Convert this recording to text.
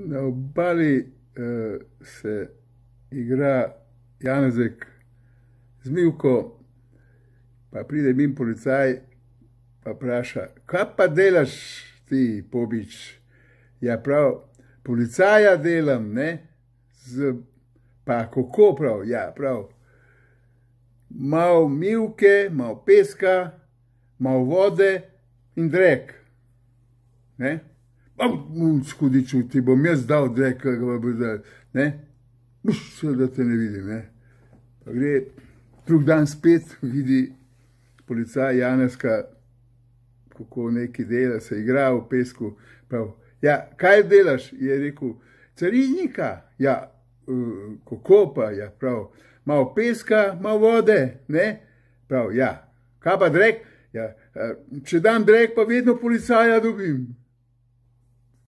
Na obali uh, se igra Janezek z Milko, pa pride min policaj, pa vpraša, kaj pa delaš ti, pobič? Ja, prav, policaja delam, ne? Z, pa kako prav, ja, prav. Mal milke, mal peska, mal vode in drek. Ne? Skudiču, ti bom jaz dal kaj ga bo zdaj, ne? Vse, da te ne vidim, ne? Pa gre drug dan spet, vidi policaj Janeska, kako neki dela, se igra v pesku. Prav, ja, kaj delaš? Je rekel, carinika, ja, uh, kako pa, ja, prav, malo peska, malo vode, ne? Prav, ja, kaj pa drek? Ja, uh, če dam drek, pa vedno policaja dobim.